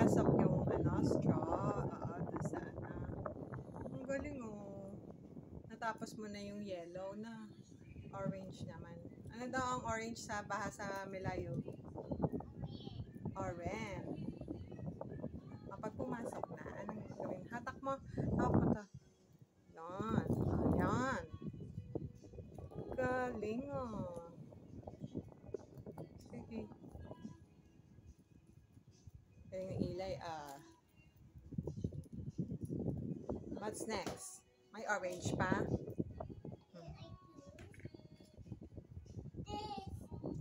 pumasok yung ano, straw. Oo, doon sa ano. Ang galing oh. Natapos mo na yung yellow na. Orange naman. Ano daw ang orange sa bahasa Melayo? Orange. Kapag pumasok na, anong gawin? Hatak mo. Hawak mo to. Yan. Ayan. Galing oh. Ng ilay ah. What's next? May orange pa? Hmm.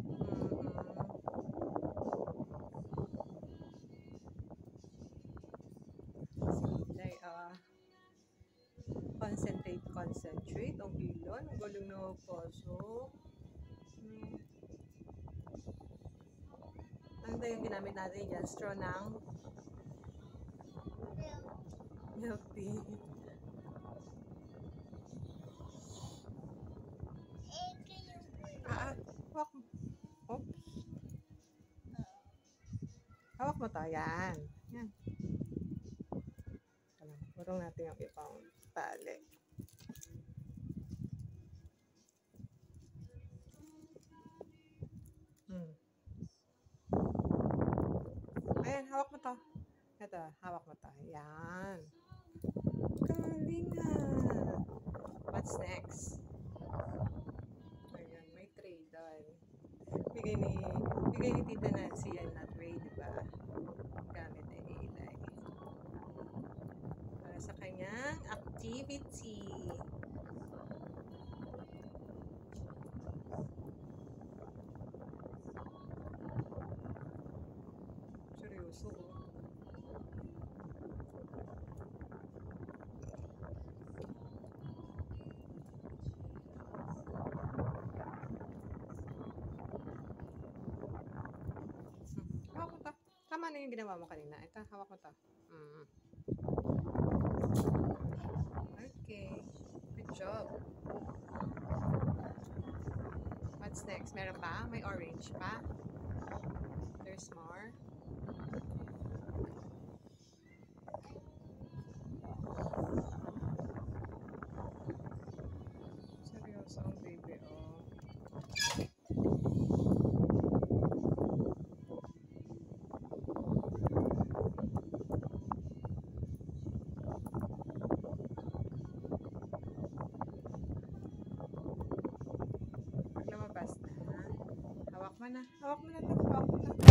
Mm-mm. Ilay ah. Concentrate, concentrate. Ang ilan. Ang galing na paso. Hmm. Ano daw yung ginamit natin dyan? Straw ng milk tea. Ah. Hawak mo. Oops. Hawak mo to. Yan. Yan. Purong natin yung ibang tali. Ayan, hawak mo to. Ito, hawak mo to. Yan. Galing ah. What's next? Ayan, may tray doon. Bigay ni, bigay ni Tita Nancy yan na tray, di ba? Gamit ni Eli. Para sa kanyang activity. Seryoso, oh. Hmm. Hawak mo to. Na yung ginawa mo kanina. Ito, hawak mo to. Mm. Okay. Good job. What's next? Meron pa? May orange pa? There's more. Na, hawak mo na. Hawak mo na to. Hawak mo na.